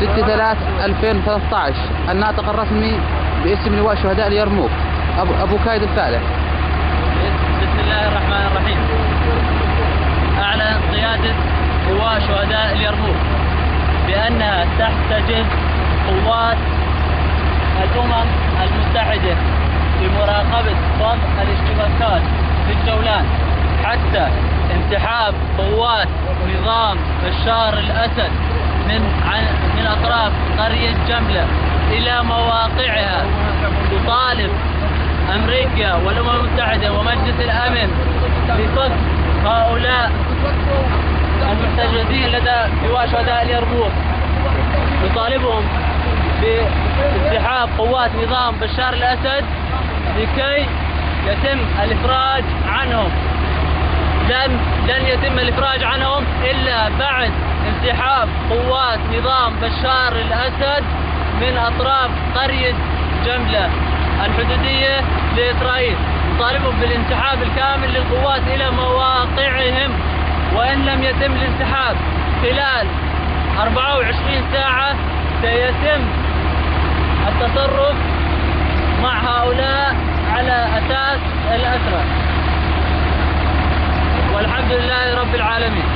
6 3 2013 الناطق الرسمي باسم لواء شهداء اليرموك. أبو, أبو كايد الفالح بسم الله الرحمن الرحيم. أعلن قيادة لواء شهداء اليرموك بأنها تحتجز قوات الأمم المتحدة لمراقبة وضع الاشتباكات في الجولان حتى انسحاب قوات نظام بشار الأسد من من أطراف قرية جملة إلى مواقعها. تطالب أمريكا والأمم المتحدة ومجلس الأمن بفك هؤلاء المحتجزين لدى لواء شهداء اليرموك نطالبهم بانسحاب قوات نظام بشار الأسد لكي يتم الإفراج عنهم. لن لن يتم الإفراج عنهم إلا بعد انسحاب قوات نظام بشار الأسد من أطراف قرية جملة الحدودية لإسرائيل. نطالبهم بالانسحاب الكامل للقوات إلى مواقعهم وإن لم يتم الانسحاب خلال 24 ساعة سيتم التصرف مع هؤلاء على أساس الأسرى والحمد لله رب العالمين.